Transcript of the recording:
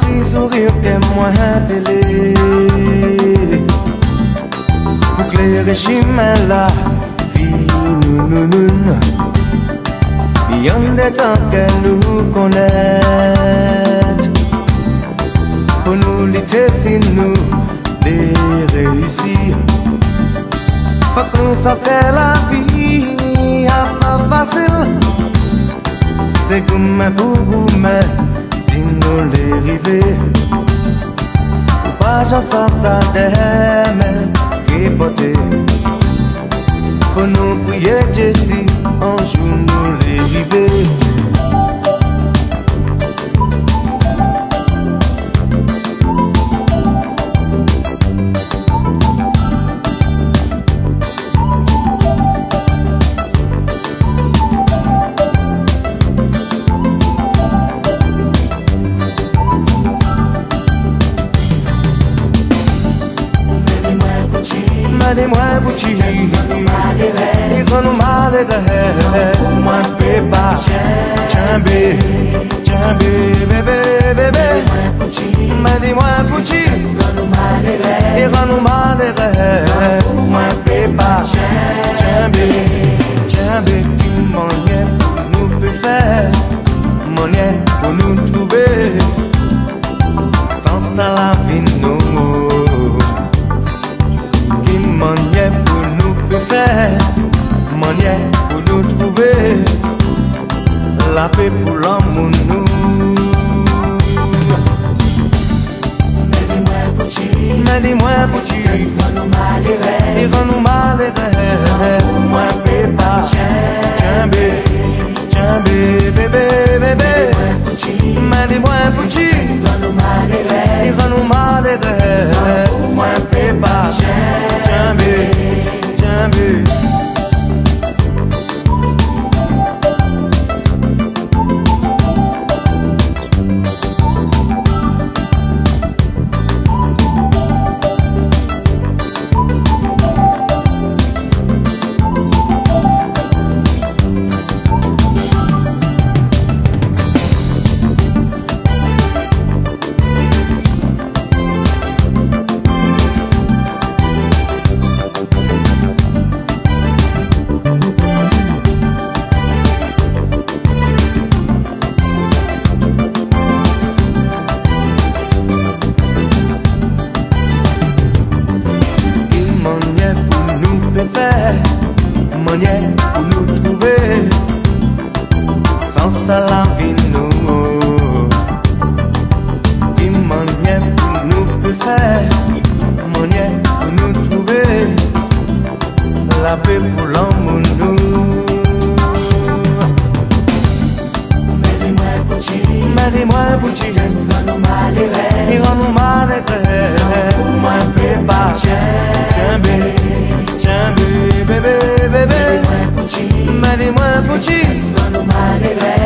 ti sourire que moi télé clairer chemin la vie nous nous nous Il y a des temps que nous connaître. Pour nous lutter si nous les Pas la vie à pas ansam sa demen ki pote Pou nou priye Jezi anjou nou levi Mani mwen pouchi Izan nou male res Mwen pepa Chambe Chambe Bebe bebe Mani mwen pouchi Izan nou male res Mwen pepa Chambe Chambe Ki manye pou nou pe fè Manye pou nou trouve Sans sa la vi nou les moins foutus frappé pour l'homme Mène mwen pouti Jes nan nou male res Ni ran nou male res San pou mwen pepa Jembe, jembe, bebe, bebe Mène mwen pouti Jes nan nou male res